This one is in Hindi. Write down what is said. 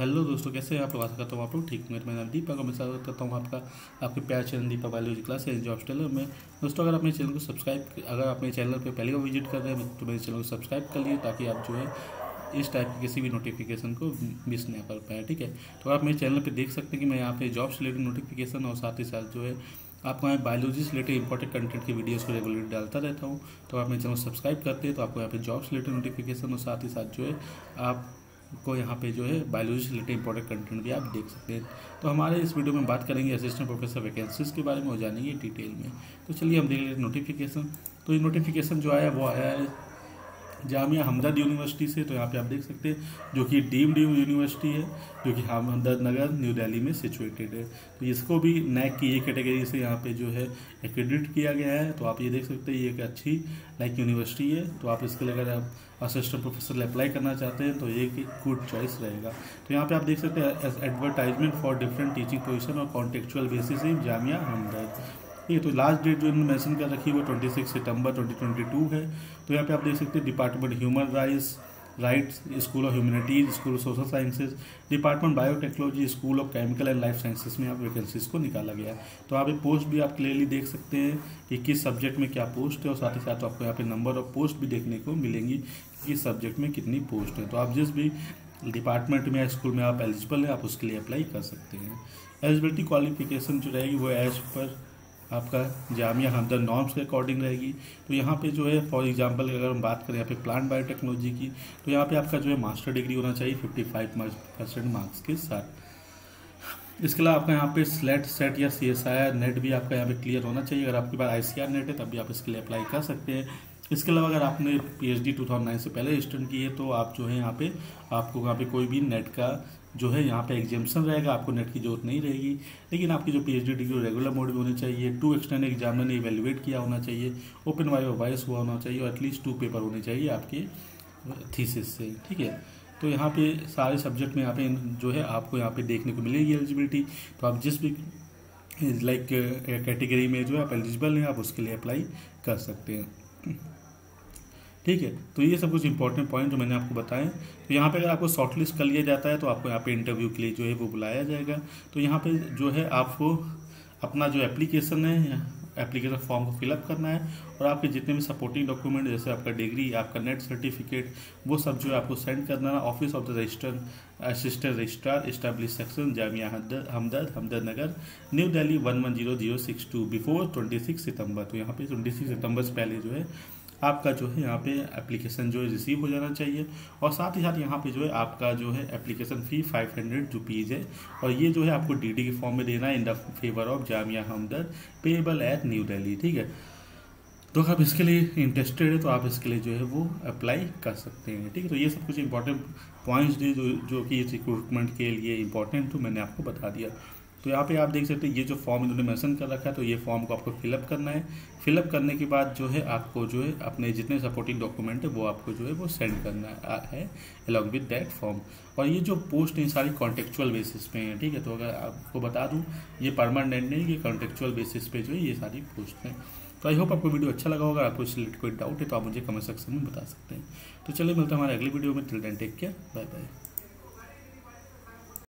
हेलो दोस्तों, कैसे हैं आप लोग? आशा करता हूँ आप लोग ठीक मेरे मैं नाम दीपक और मैं स्वागत करता हूँ आपका, आपके प्यार चैनल दीपक बायोलॉजी क्लास है जॉब टेलर में। दोस्तों, अगर अपने चैनल को सब्सक्राइब, अगर अपने चैनल पर पहली बार विज़िट कर रहे हैं तो मेरे चैनल को सब्सक्राइब कर लिए ताकि आप जो है इस टाइप की किसी भी नोटिफिकेशन को मिस नहीं कर पाए, ठीक है? तो आप मेरे चैनल पर देख सकते हैं कि मैं यहाँ पे जॉब से रिलेटेड नोटिफिकेशन और साथ ही साथ जो है आपको यहाँ बायोलॉजी से रिलेटेड इंपॉर्टेंट कंटेंट की वीडियोस को रेगुलरली डालता रहता हूँ। तो आप मेरे चैनल सब्सक्राइब करते हैं तो आपको यहाँ पे जॉब से रिलेटेड नोटिफिकेशन और साथ ही साथ जो है आप को यहाँ पे जो है बायोलॉजी से रिलेटेड इंपॉर्टेंट कंटेंट भी आप देख सकते हैं। तो हमारे इस वीडियो में बात करेंगे असिस्टेंट प्रोफेसर वैकेंसीज के बारे में हो जानेंगे डिटेल में। तो चलिए हम देख लेते हैं नोटिफिकेशन तो ये नोटिफिकेशन जो आया, वो आया है जामिया हमदर्द यूनिवर्सिटी से तो यहाँ पे आप देख सकते हैं, जो कि डीम्ड यूनिवर्सिटी है, जो कि हमदर्द नगर, न्यू दिल्ली में सिचुएटेड है। तो इसको भी नैक की एक कैटेगरी से यहाँ पे जो है एक्रेडिट किया गया है। तो आप ये देख सकते हैं, ये एक अच्छी लाइक यूनिवर्सिटी है। तो आप इसके लिए अगर आप असिस्टेंट प्रोफेसर अप्लाई करना चाहते हैं तो ये एक गुड चॉइस रहेगा। तो यहाँ पे आप देख सकते हैं advertisement for different teaching position और contractual basis in Jamia Hamdard ठीक है तो लास्ट डेट जो इन्होंने मेंशन कर रखी है, वो ट्वेंटी सिक्स सितंबर ट्वेंटी ट्वेंटी टू है। तो यहाँ पे आप देख सकते हैं department human rights rights school of humanities school of social sciences department biotechnology school of chemical and life sciences में आप वैकेंसीज को निकाला गया तो आप ये पोस्ट भी आप क्लियरली देख सकते हैं कि किस सब्जेक्ट में क्या पोस्ट है और साथ ही साथ आपको यहाँ पे नंबर ऑफ़ पोस्ट भी देखने को मिलेंगी किस सब्जेक्ट में कितनी पोस्ट है। तो आप जिस भी डिपार्टमेंट में या स्कूल में आप एलिजिबल हैं, आप उसके लिए अप्लाई कर सकते हैं। एलिजिबिलिटी क्वालिफिकेशन जो रहेगी वो एज पर आपका जामिया हमदर नॉर्म्स के अकॉर्डिंग रहेगी। तो यहाँ पे जो है फॉर एग्जांपल अगर हम बात करें यहाँ पे प्लांट बायोटेक्नोलॉजी की तो यहाँ पे आपका जो है मास्टर डिग्री होना चाहिए 55 परसेंट मार्क्स के साथ। इसके अलावा आपका यहाँ पे स्लेट सेट या सी नेट भी आपका यहाँ पे क्लियर होना चाहिए। अगर आपके पास आई सी आर नेट है, तब भी आप इसके लिए अप्लाई कर सकते हैं। इसके अलावा अगर आपने P H D two thousand nine से पहले स्टूडेंट की है तो आप जो है यहाँ पे, आपको यहाँ पे कोई भी नेट का जो है यहाँ पे एग्जामेशन रहेगा, आपको नेट की ज़रूरत नहीं रहेगी। लेकिन आपकी जो पीएचडी डिग्री रेगुलर मोड में होनी चाहिए टू एक्सटर्नल एग्ज़ाम ने इवेल्युएट किया होना चाहिए ओपन वाई वाइस हुआ होना चाहिए, और एटलीस्ट टू पेपर होने चाहिए आपके थीसिस से, ठीक है? तो यहाँ पे सारे सब्जेक्ट में यहाँ पे जो है आपको यहाँ पे देखने को मिलेगी एलिजिबिलिटी तो आप जिस भी लाइक कैटेगरी में जो है आप एलिजिबल हैं, आप उसके लिए अप्लाई कर सकते हैं। ठीक है? तो ये सब कुछ इंपॉर्टेंट पॉइंट जो मैंने आपको बताए। तो यहाँ पे अगर आपको शॉर्ट लिस्ट कर लिया जाता है तो आपको यहाँ पे इंटरव्यू के लिए जो है वो बुलाया जाएगा। तो यहाँ पे जो है आपको अपना जो एप्लीकेशन है एप्लीकेशन फॉर्म को फिलअप करना है और आपके जितने भी सपोर्टिंग डॉक्यूमेंट जैसे आपका डिग्री आपका नेट सर्टिफिकेट वो सब जो है आपको सेंड करना है। Office of the register assistant registrar establish section Jamia Hamdard Hamdard Nagar new Delhi one one zero zero six two before twenty six सितंबर तो यहाँ पे ट्वेंटी सिक्स सितंबर से पहले जो है आपका जो है यहाँ पे एप्लीकेशन जो है रिसीव हो जाना चाहिए और साथ ही साथ यहाँ पे जो है आपका जो है application fee five hundred rupees है और ये जो है आपको डीडी के फॉर्म में देना है in the favour of Jamia Hamdard payable at new Delhi ठीक है? तो आप इसके लिए इंटरेस्टेड है तो आप इसके लिए जो है वो अप्लाई कर सकते हैं, ठीक है? तो ये सब कुछ इंपॉर्टेंट पॉइंट्स जो जो कि इस रिक्रूटमेंट के लिए इंपॉर्टेंट तो मैंने आपको बता दिया। तो यहाँ पे आप देख सकते हैं, ये जो फॉर्म इन्होंने मेंशन कर रखा है तो ये फॉर्म को आपको फिलअप करना है। फिलअप करने के बाद जो है, आपको जो है, अपने जितने सपोर्टिंग डॉक्यूमेंट है, वो आपको जो है, वो सेंड करना है अलॉन्ग विद दैट फॉर्म और ये जो पोस्ट है सारी कॉन्टेक्चुअल बेसिस पे हैं, ठीक है? तो अगर आपको बता दूँ, ये परमानेंट नहीं, ये कॉन्टेक्चुअल बेसिस पे जो है, ये सारी पोस्ट हैं। तो आई होप आपको वीडियो अच्छा लगा होगा। आपको इससे कोई डाउट है तो आप मुझे कमेंट सेक्शन में बता सकते हैं। तो चलिए, मिलते हैं हमारे अगली वीडियो में। Till take care bye bye